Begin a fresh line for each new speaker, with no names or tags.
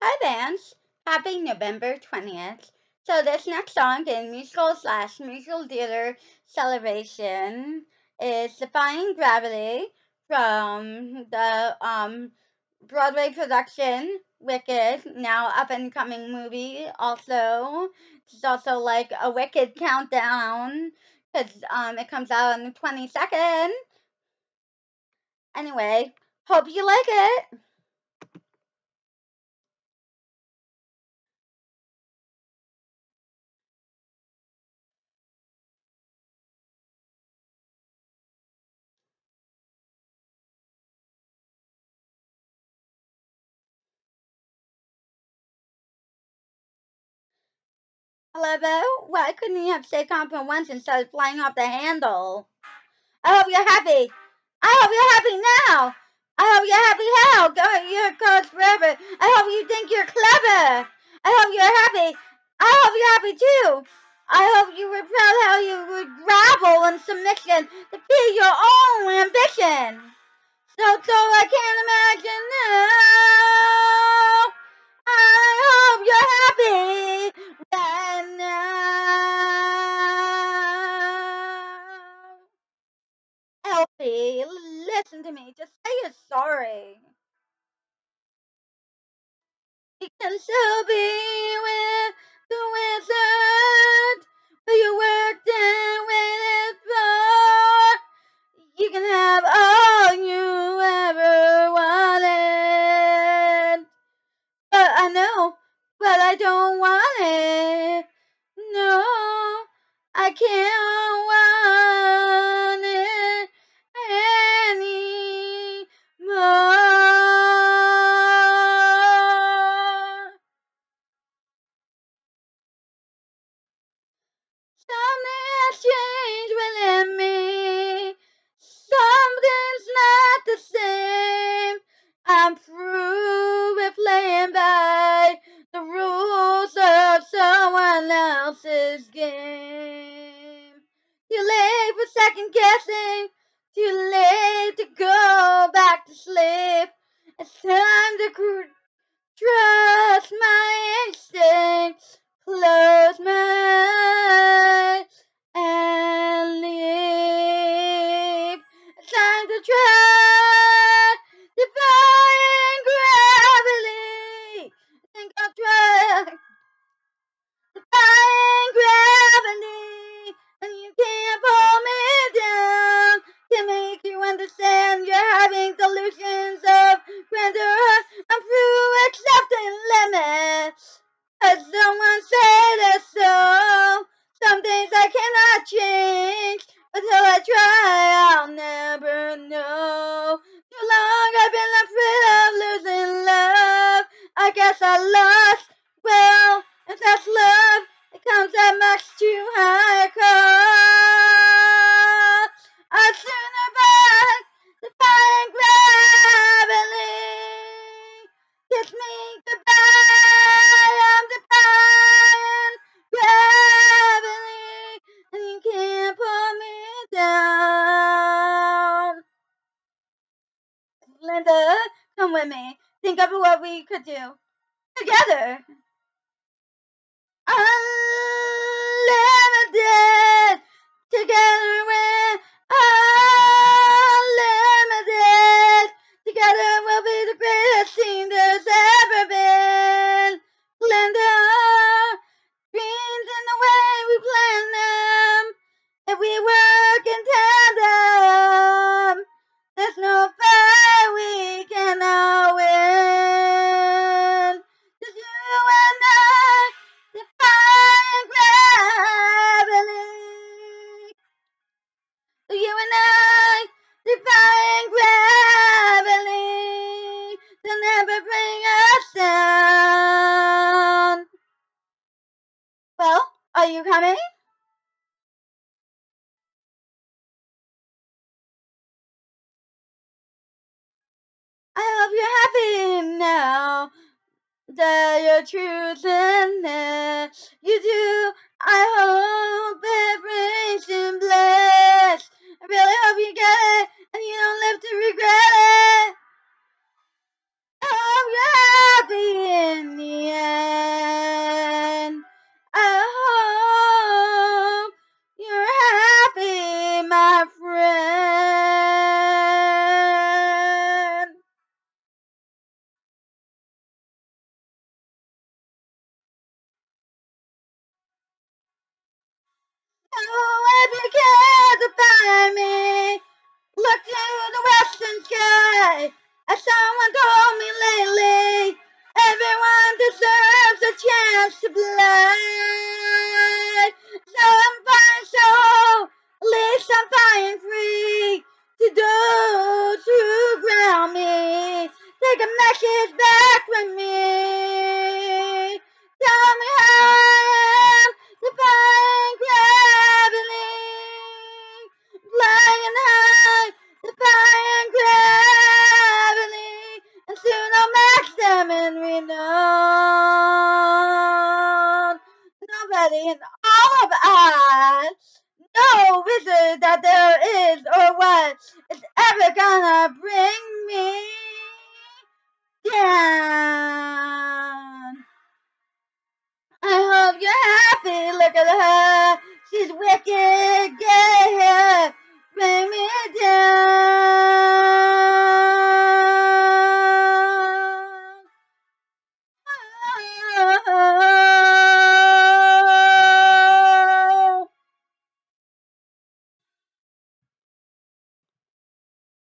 Hi, Vance. Happy November 20th. So this next song in musical slash musical theater celebration is Defying Gravity from the um, Broadway production Wicked, now up and coming movie. Also, it's also like a Wicked countdown because um, it comes out on the 22nd. Anyway, hope you like it. Hello, why couldn't you have stayed confident once instead of flying off the handle? I hope you're happy. I hope you're happy now. I hope you're happy how? Go your cards forever. I hope you think you're clever. I hope you're happy. I hope you're happy too. I hope you were proud how you would grovel in submission to be your own ambition. So, so I can't imagine now. Just say you're sorry. You can still be with the wizard who you worked and waited for. You can have all you ever wanted. But I know, but I don't want it. No, I can't I'm through with playing by the rules of someone else's game. Too late for second guessing. Too late to go back to sleep. It's time to cr- Glinda, come with me. Think of what we could do together. Unlimited. Together we're you're happy now that you're choosing it. I'm free to those who ground me. Take a message back from me. Tell me how I am defying gravity. Flying high, defying gravity. And soon I'll match them and renown. Nobody in all of Oz, no wizard that there is or was is ever gonna bring me down.